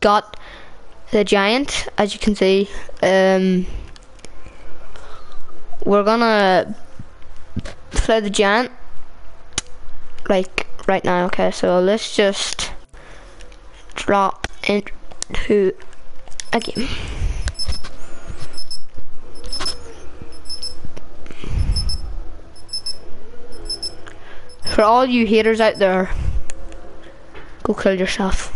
got the giant, as you can see. Um, we're gonna play the giant, like right now. Okay, so let's just drop into a game. For all you haters out there, go kill yourself.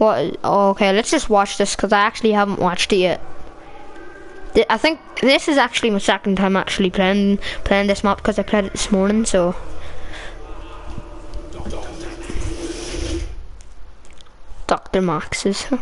What? Okay, let's just watch this because I actually haven't watched it yet. I think this is actually my second time actually playing playing this map because I played it this morning. So. Dr. Maxis.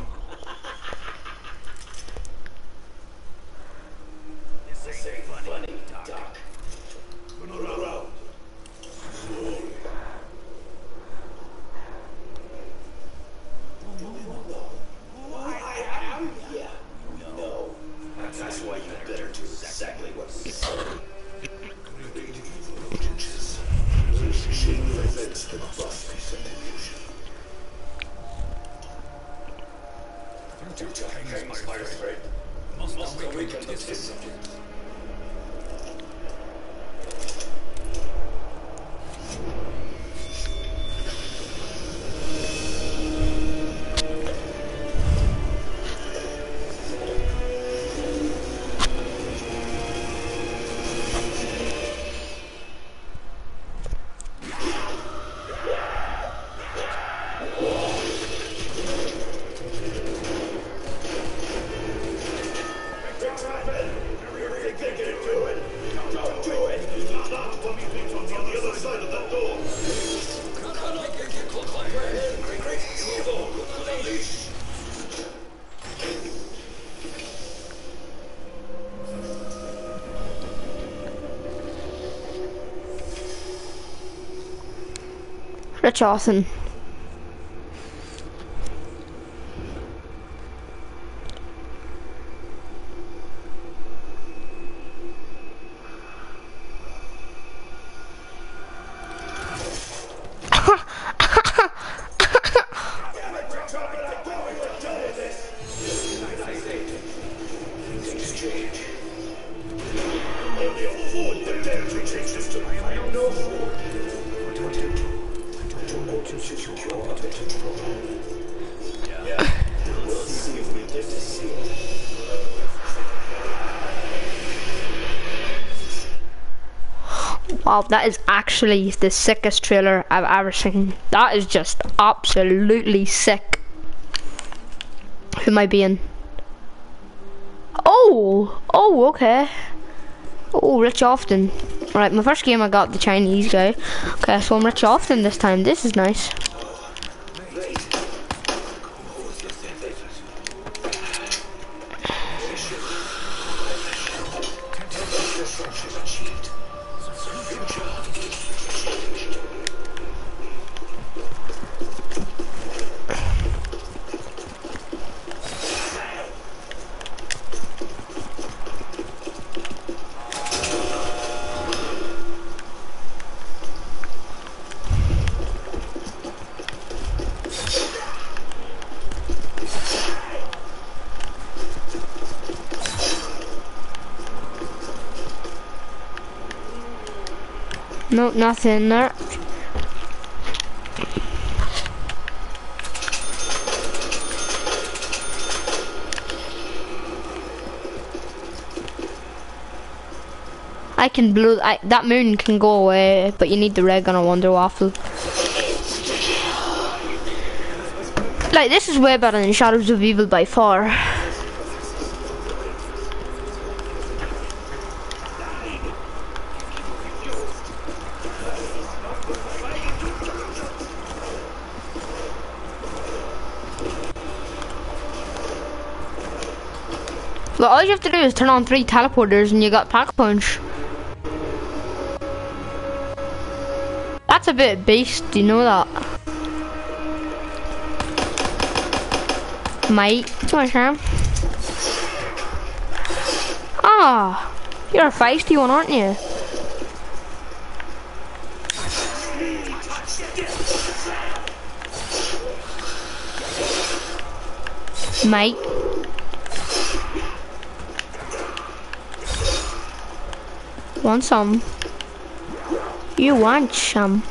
Richardson. Actually the sickest trailer I've ever seen. That is just absolutely sick. Who am I being? Oh, oh, okay. Oh, Richtofen. Right, my first game I got the Chinese guy. Okay, so I'm Richtofen this time. This is nice. No, nothing there. I can blow, I, that moon can go away, but you need the red gun on Wunderwaffe. Like, this is way better than Shadows of Evil by far. Look, all you have to do is turn on three teleporters and you got pack punch. That's a bit beast, do you know that? Mate, come on, Sam. Ah, you're a feisty one, aren't you? Mate. Want some? You want some?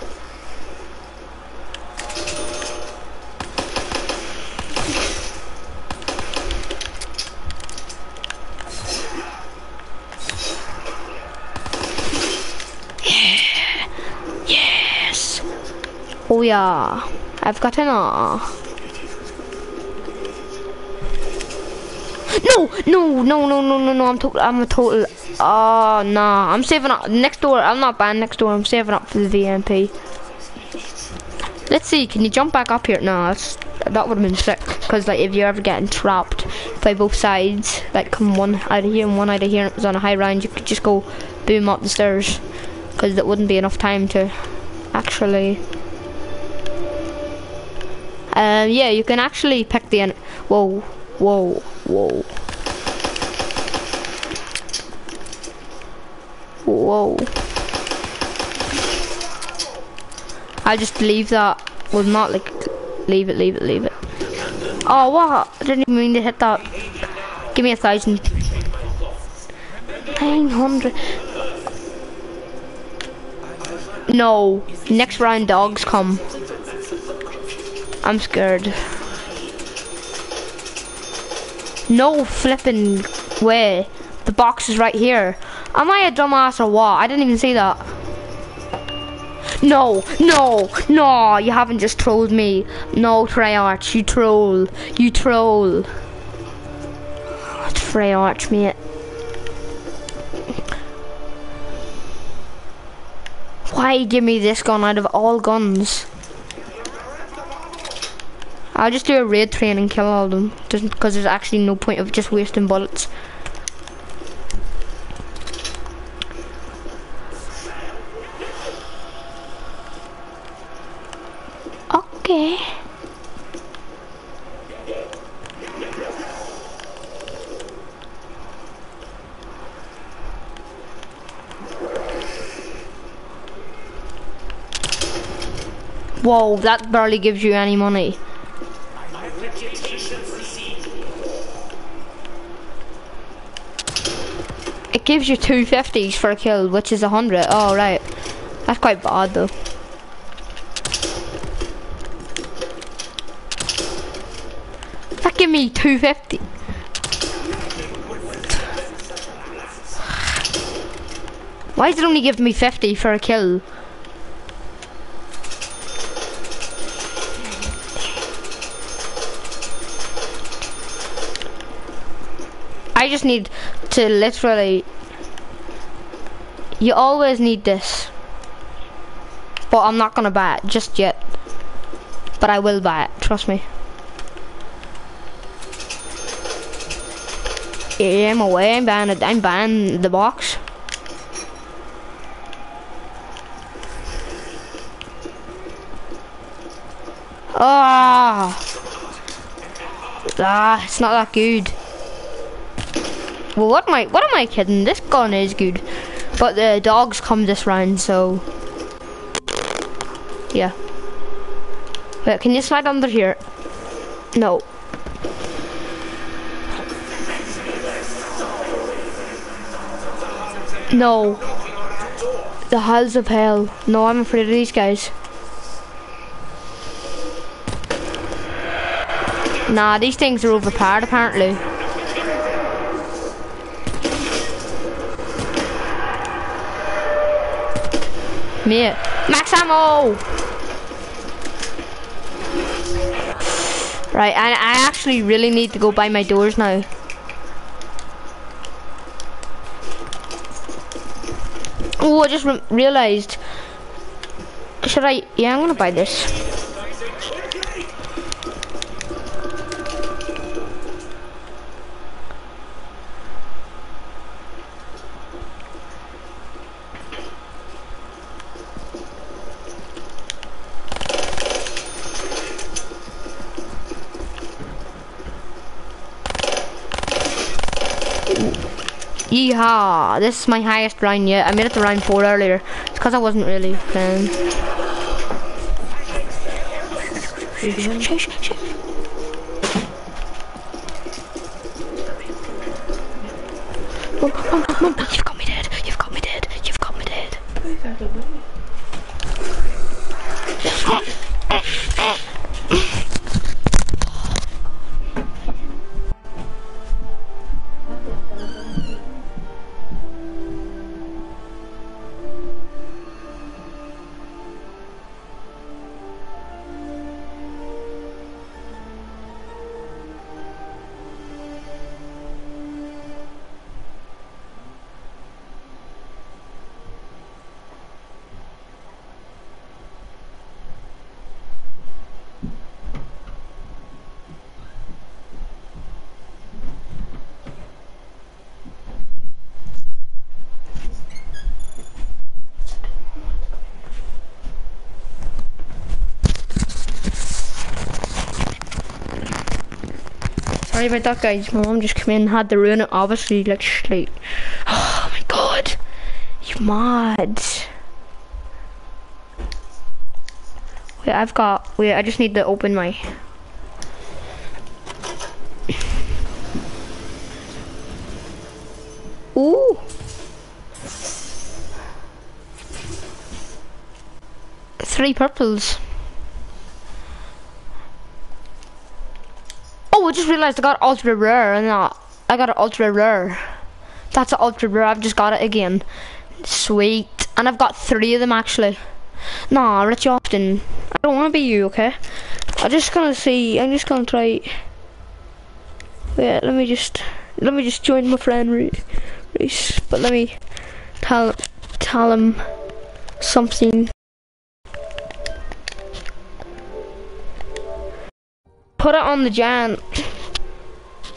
Yeah. Yes. Oh yeah. I've got an uh. No, no, no, no, no, no, no. I'm total. I'm a total. Oh nah. I'm saving up next door. I'm not banned next door. I'm saving up for the VMP. Let's see. Can you jump back up here? No, that would have been sick. Cause like if you're ever getting trapped by both sides, like come one out of here and one out of here, and it was on a high round, you could just go boom up the stairs. Cause there wouldn't be enough time to actually. Um, yeah, you can actually pick the. Whoa, whoa, whoa. Whoa. I'll just leave that. Well, not like. Leave it, leave it, leave it. Oh, what? I didn't even mean to hit that. Give me a thousand. 900. No. Next round, dogs come. I'm scared. No flipping way. The box is right here. Am I a dumbass or what? I didn't even see that. No, no, no, you haven't just trolled me. No, Treyarch, you troll. You troll. Treyarch, mate. Why give me this gun out of all guns? I'll just do a raid train and kill all of them. Because there's actually no point of just wasting bullets. Okay. Whoa, that barely gives you any money. It gives you two fifties for a kill, which is a hundred. Oh right, that's quite bad though. That give me two fifty. Why does it only give me fifty for a kill? I just need to literally... You always need this. But I'm not gonna buy it just yet. But I will buy it, trust me. Yeah, I'm away, I'm buying it, I'm buying the box. Ah, ah, it's not that good. Well, what am I? What am I kidding? This gun is good, but the dogs come this round, so yeah. Wait, can you slide under here? No. No. The hells of hell. No, I'm afraid of these guys. Nah, these things are overpowered apparently. Me. Max ammo! Right, I, I actually really need to go buy my doors now. Oh, I just re realized. Should I? Yeah, I'm gonna buy this. Yeehaw! This is my highest round yet. I made it to round 4 earlier. It's because I wasn't really playing. Mom, mom, mom, Sorry about that, guys. My mom just came in and had to ruin it. Obviously, like, like, oh my god, you mad? Wait, I've got. Wait, I just need to open my. Ooh. Three purples. Oh, I just realized I got ultra rare and that. I got an ultra rare. That's an ultra rare. I've just got it again. Sweet. And I've got three of them actually. Nah, Richtofen. I don't want to be you, okay? I'm just gonna see. I'm just gonna try. Wait, let me just. Let me just join my friend Reese. But let me tell tell him something. Put it on the giant.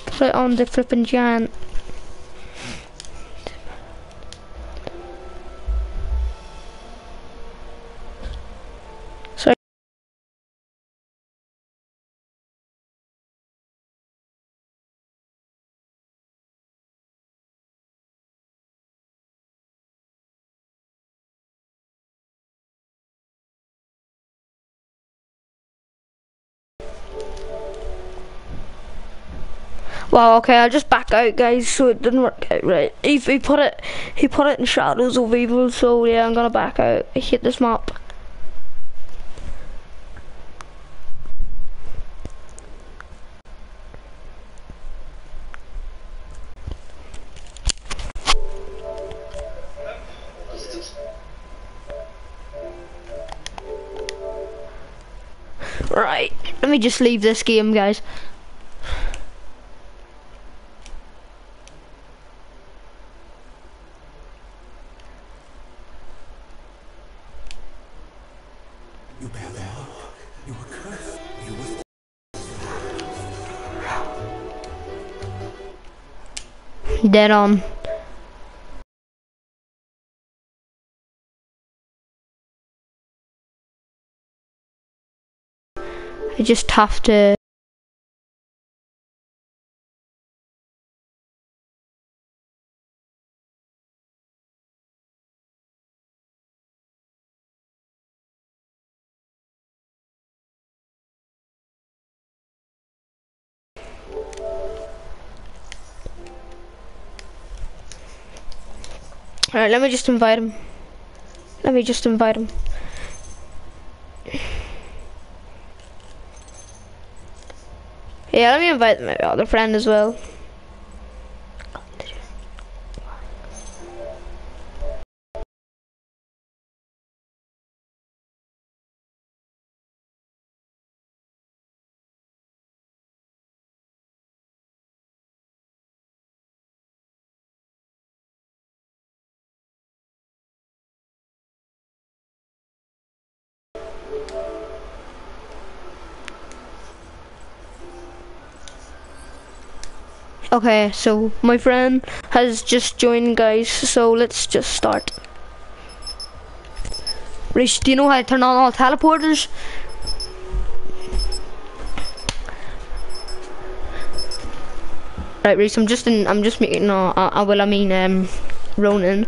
Put it on the flipping giant. Okay, I'll just back out, guys. So it didn't work out right. He, he put it, he put it in Shadows of Evil. So yeah, I'm gonna back out. I this map. Right, let me just leave this game, guys. You bad luck. You were cursed. You were Dead on. I just have to. Alright, let me just invite him. Let me just invite him. Yeah, let me invite my other friend as well. Okay, so my friend has just joined, guys. So let's just start. Rich, do you know how to turn on all teleporters? Right, Reese, I'm just in. I'm just making. Uh, uh, well, I mean, um, Ronan.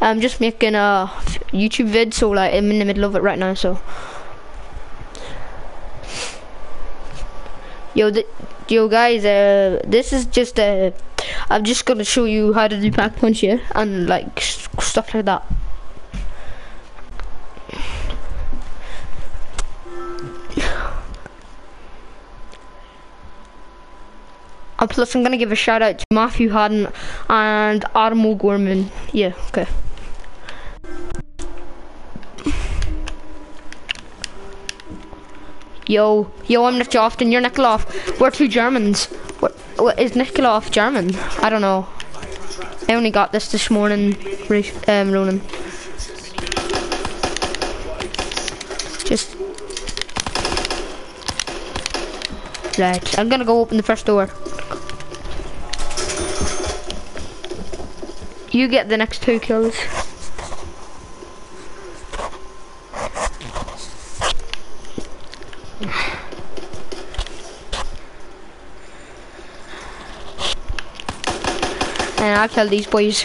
I'm just making a YouTube vid, so like I'm in the middle of it right now. So Yo, th yo guys, uh, this is just uh, I'm just gonna show you how to do pack punch here and like stuff like that. And plus, I'm gonna give a shout out to Matthew Haddon and Adam O'Gorman. Yeah, okay. Yo, yo, I'm Nick Jofton, you're Nikolov. We're two Germans. What, what, is Nikolov German? I don't know. I only got this this morning, um, Ronan. Just... Right, I'm gonna go open the first door. You get the next two kills. I'll kill these boys.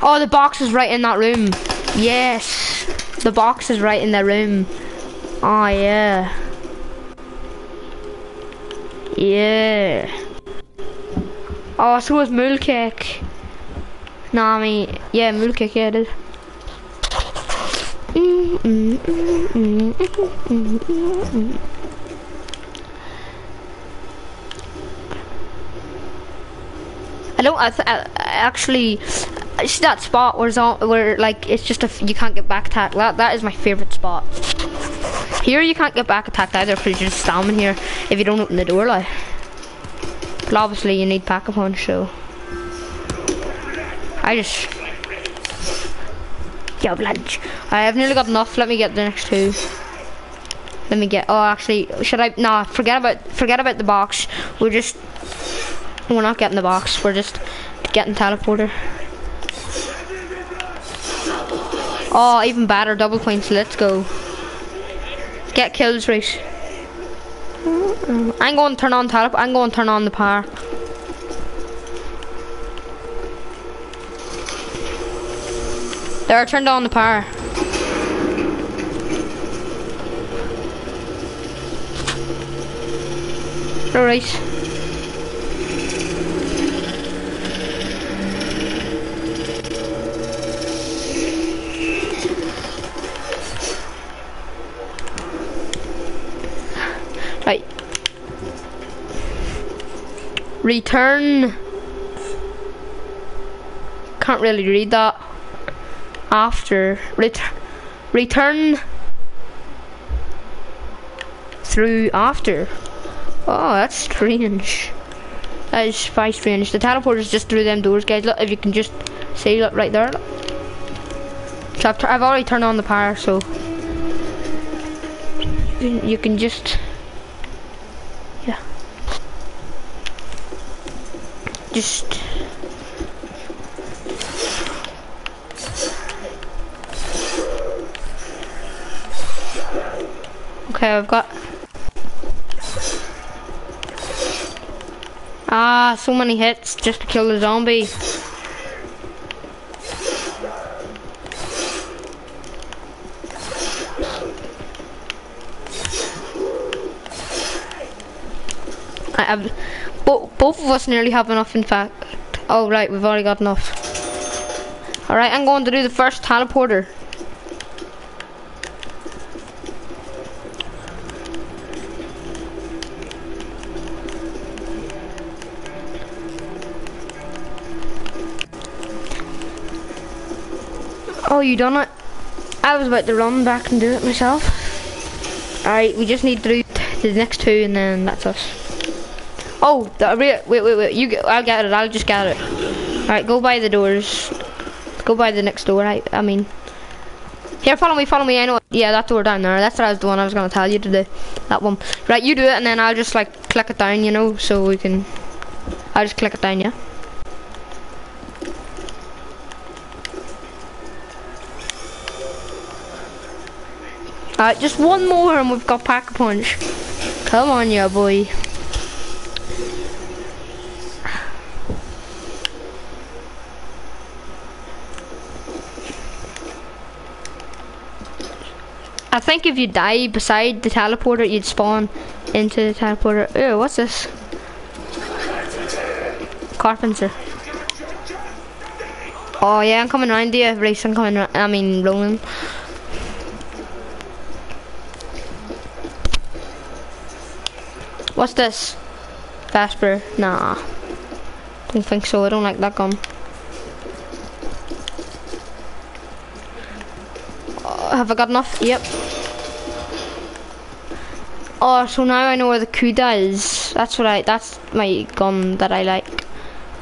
Oh, the box is right in that room. Yes. The box is right in the room. Oh, yeah. Yeah. Oh, so Moolcake. No, I mean, yeah, Moolcake, yeah, is. Mm, I don't. I, I, actually it's that spot where, where like it's just a you can't get back attacked. That that is my favorite spot. Here you can't get back attacked either because you're just standing here if you don't open the door like. But obviously you need pack a punch so. I just. Yo, lunch. I have nearly got enough. Let me get the next two. Let me get. Oh, actually, should I? Nah, forget about forget about the box. We're just. We're not getting the box. We're just getting teleporter. Oh, even better, double points, let's go. Get kills, race. I'm going to turn on teleport, I'm going to turn on the power. There, I turned on the power. Alright. Return. Can't really read that. After. Ret return. Through after. Oh, that's strange. That is quite strange. The teleporter is just through them doors, guys. Look, if you can just see, look, right there. Look. So I've, I've already turned on the power, so you can just just okay I've got ah so many hits just to kill the zombie. I have both, of us nearly have enough, in fact. Oh, right, we've already got enough. Alright, I'm going to do the first teleporter. Oh, you done it? I was about to run back and do it myself. Alright, we just need to do the next two and then that's us. Oh, the, wait, wait, wait. You, get, I'll get it. I'll just get it. All right, go by the doors. Go by the next door. I, I mean. Here, follow me, follow me. I know. Yeah, that door down there. That's what I was the one I was gonna tell you to do. That one. Right, you do it, and then I'll just like click it down. You know, so we can. I'll just click it down. Yeah. Alright, just one more and we've got pack a punch. Come on, yeah, boy. I think if you die beside the teleporter, you'd spawn into the teleporter. Oh, what's this? Carpenter. Oh yeah, I'm coming around you, Reese. I'm coming. I mean, Roland. What's this? Vesper? Nah. Don't think so. I don't like that gun. Uh, have I got enough? Yep. Oh, so now I know where the Kuda is. That's what I. That's my gun that I like.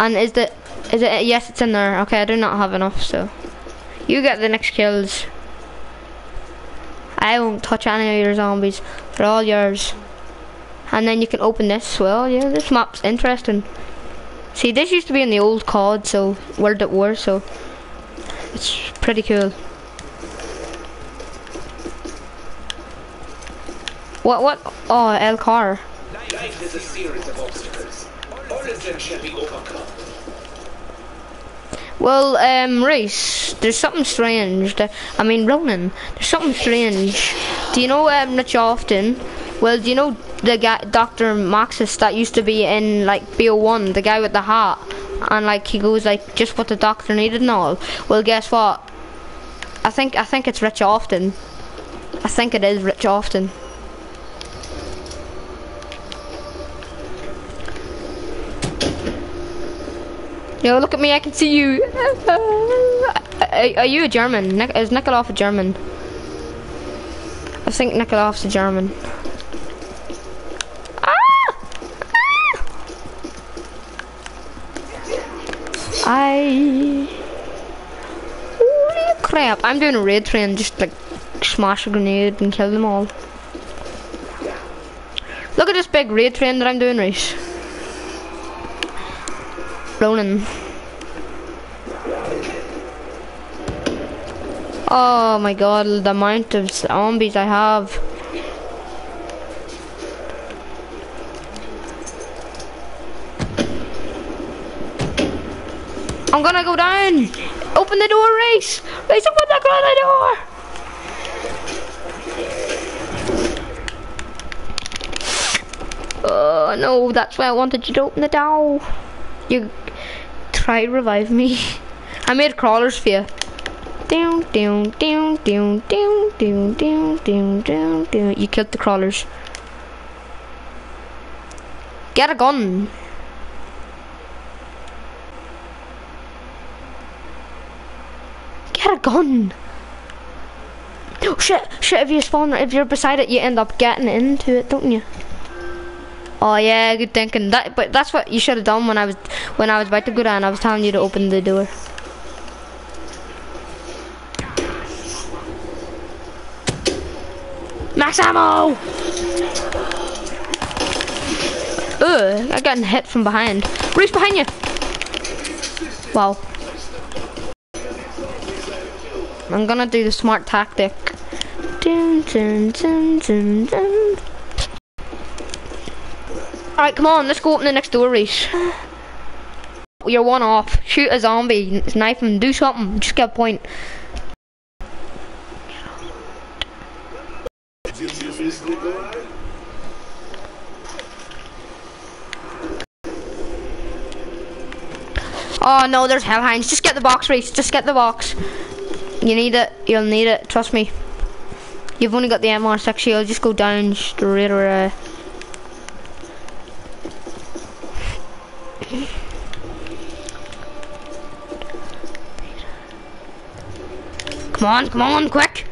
And is the is it? Yes, it's in there. Okay, I do not have enough, so you get the next kills. I won't touch any of your zombies. They're all yours. And then you can open this. Well, yeah, this map's interesting. See, this used to be in the old COD, so World at War, so it's pretty cool. What? What? Oh, El Car. Life is a series of obstacles. All of them shall be overcome. Well, um, Reese, there's something strange. I mean, Ronan, there's something strange. Do you know um, Richtofen? Well, do you know the guy, Dr. Maxis that used to be in like BO1, the guy with the hat, and like he goes like just what the doctor needed and all. Well, guess what? I think I think it's Richtofen. I think it is Richtofen. Yo, look at me, I can see you. are, you a German? Is Nikolov a German? I think Nikolov's a German. Ah! Ah! I... Holy crap, I'm doing a raid train, just like smash a grenade and kill them all. Look at this big raid train that I'm doing, right? Ronan. Oh my god, the amount of zombies I have. I'm gonna go down. Open the door, Race. Race, open the door. Oh no, that's why I wanted you to open the door. You try revive me. I made crawlers for you. Down, down, down, down, down, down, down, down, down, down. You killed the crawlers. Get a gun. Get a gun. Oh shit, shit, if you spawn, if you're beside it, you end up getting into it, don't you? Oh yeah, good thinking. That, but that's what you should have done when I was, when I was about to go down. I was telling you to open the door. Max ammo! Ugh, I got hit from behind. Reach behind you! Wow. I'm gonna do the smart tactic. Dun, dun, dun, dun, dun. Alright, come on, let's go open the next door, Reese. You're one off. Shoot a zombie, knife him, do something. Just get a point. Oh no, there's hellhounds. Just get the box, Reese. Just get the box. You need it. You'll need it. Trust me. You've only got the MR6 shield. Just go down straight away. Come on, come on, quick!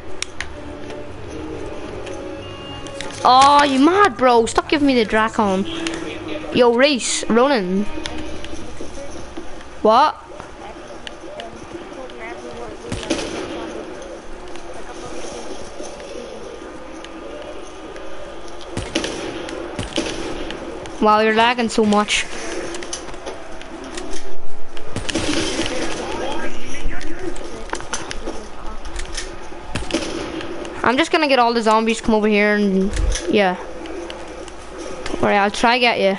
Oh, you mad, bro? Stop giving me the Drakon. Yo, race, Ronan. What? Wow, you're lagging so much. I'm just gonna get all the zombies come over here and yeah. Alright, I'll try get you.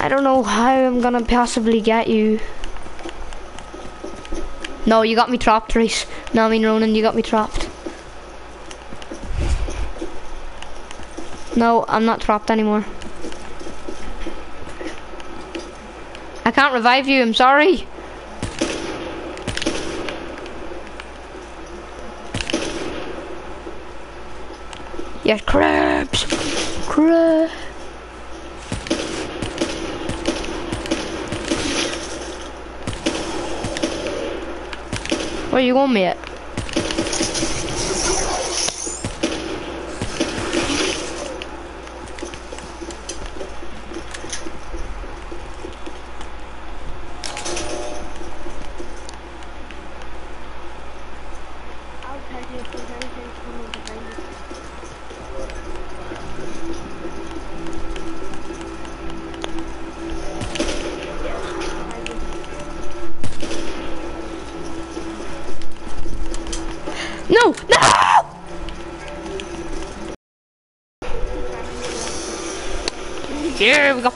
I don't know how I'm gonna possibly get you. No, you got me trapped, Reese. No, I mean Ronan, you got me trapped. No, I'm not trapped anymore. I can't revive you, I'm sorry. Yes, crabs! Crab! Where you going, mate? I'll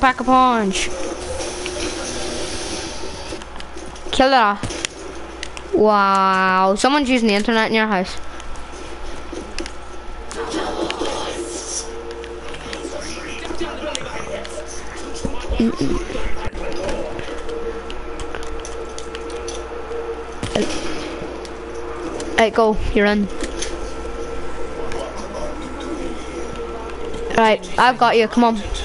pack a punch. Kill her. Wow, someone's using the internet in your house. Hey, go. You're in. Right, I've got you. Come on.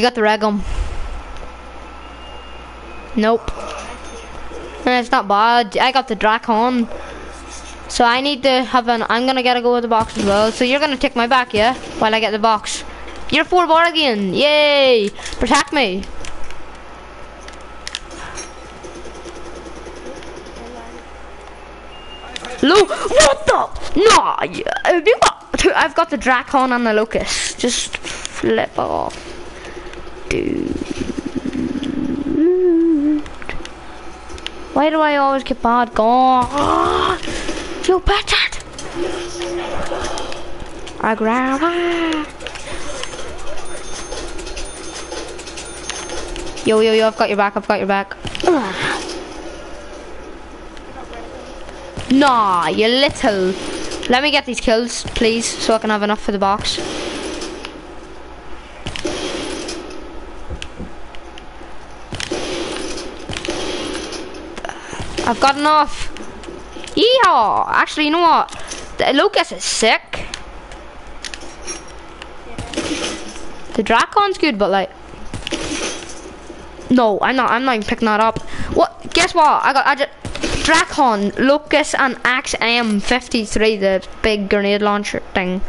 You got the regum. Nope. It's not bad. I got the Drakon. So I need to have an. I'm gonna get a go with the box as well. So you're gonna take my back, yeah? While I get the box. You're four bar again. Yay! Protect me. Lu, what the? No, have got? I've got the Drakon and the Locust. Just flip off, dude. Why do I always get bad gone? You bastard! I grab Yo, yo, yo, I've got your back, I've got your back. Nah, you little. Let me get these kills, please, so I can have enough for the box. I've got enough. Yeehaw! Actually, you know what? The Lucas is sick. The Drakon's good, but like, no, I'm not. I'm not even picking that up. What? Guess what? I got. I just Drakon, and XM-53, the big grenade launcher thing.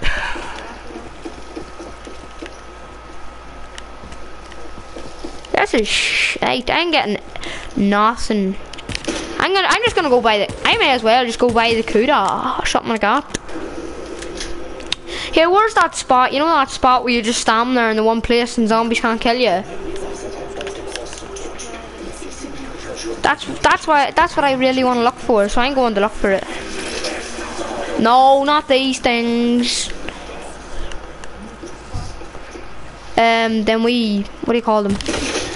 This is shite. I'm getting nothing. I'm gonna. I'm just gonna go buy the. I may as well just go buy the Kuda or something like that. Here, where's that spot? You know that spot where you just stand there in the one place and zombies can't kill you? That's that's why that's what I really want to look for. So I'm going to look for it. No, not these things. Um, then we what do you call them?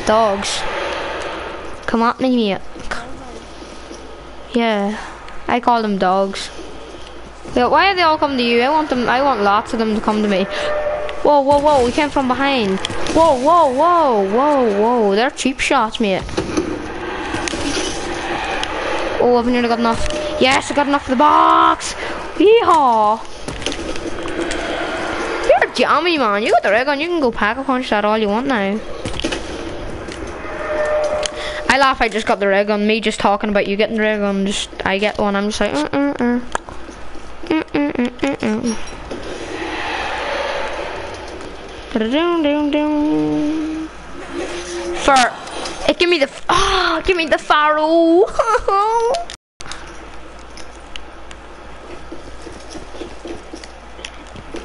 Dogs. Come at me. Yeah, I call them dogs. Yeah, why are they all coming to you? I want them. I want lots of them to come to me. Whoa, whoa, whoa! We came from behind. Whoa, whoa, whoa, whoa, whoa! They're cheap shots, mate. Oh, I've nearly got enough. Yes, I got enough for the box. Yeehaw! You're a jammy, man. You got the rig gun. You can go pack a punch that all you want now. I laugh. I just got the rig on. Me just talking about you getting the rig on. Just I get one. I'm just like. Uh, uh, uh. Mm, mm, mm, mm, mm. Ba-da-dum, dum, dum. Fur. It give me the. Ah, give me the Pharo.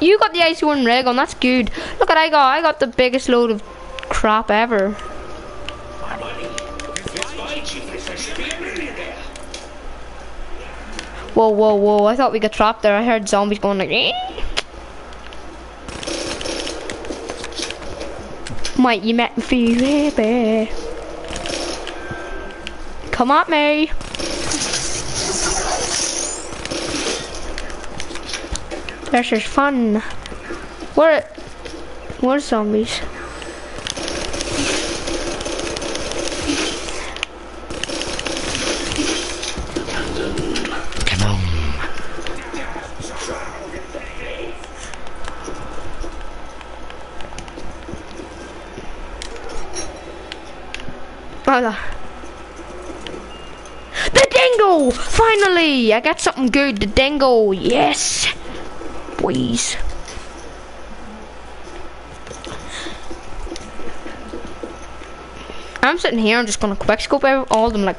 you got the ice one ray gun. That's good. Look at I got. I got the biggest load of crap ever. Whoa, whoa, whoa! I thought we got trapped there. I heard zombies going like. "Eh." Might you make me feel? Come at me. This is fun. Where? What zombies? Come on. The- dingo! Finally! I got something good. The dingo. Yes. Boys. I'm sitting here. I'm just gonna quick scope out all of them like.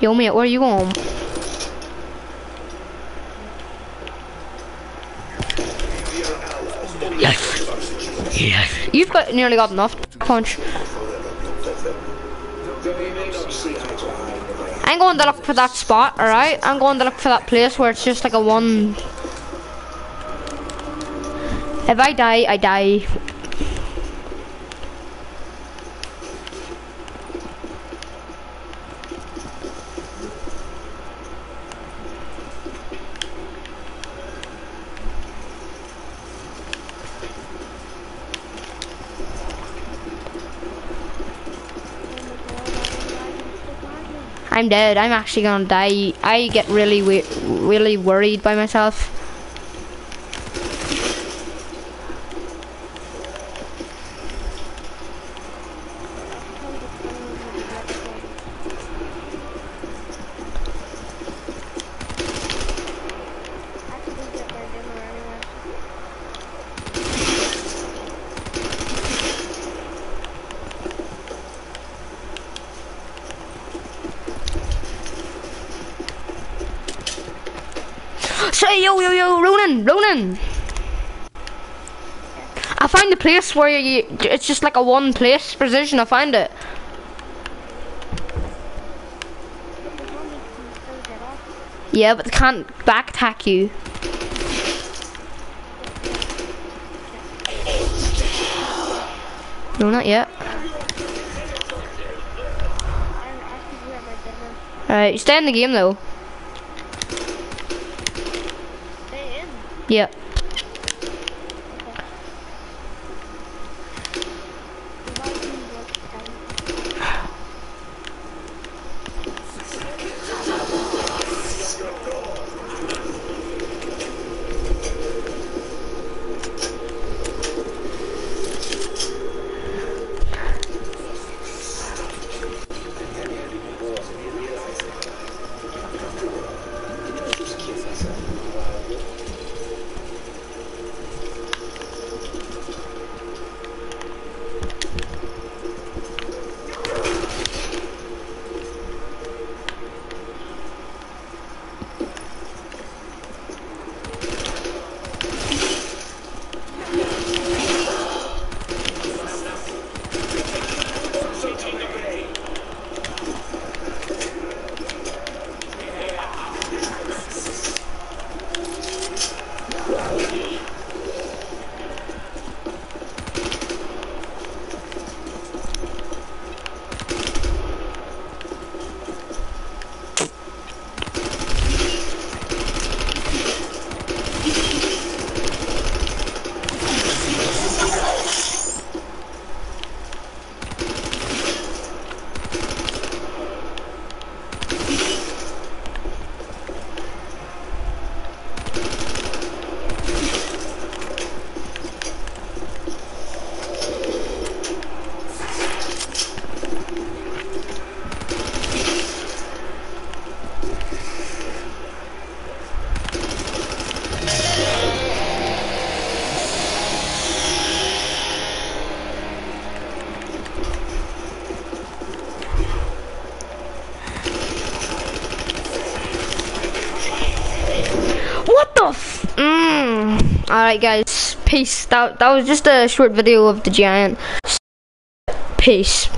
Yo, mate, where you going? Yes. Yes. You've nearly got enough punch. I'm going to look for that spot, alright? I'm going to look for that place where it's just like a one. If I die, I die. I'm dead. I'm actually gonna die. I get really, really worried by myself. Actually get my dinner anyway. Say yo yo yo, Ronan, Ronan. I found the place where you. It's just like a one place position. I find it. The zombies can still get off. Yeah, but they can't back attack you. No, not yet. I'm actually get my dinner. Alright, you stay in the game though. Stay in. Yeah. Alright guys, peace. That, that was just a short video of the giant. Peace.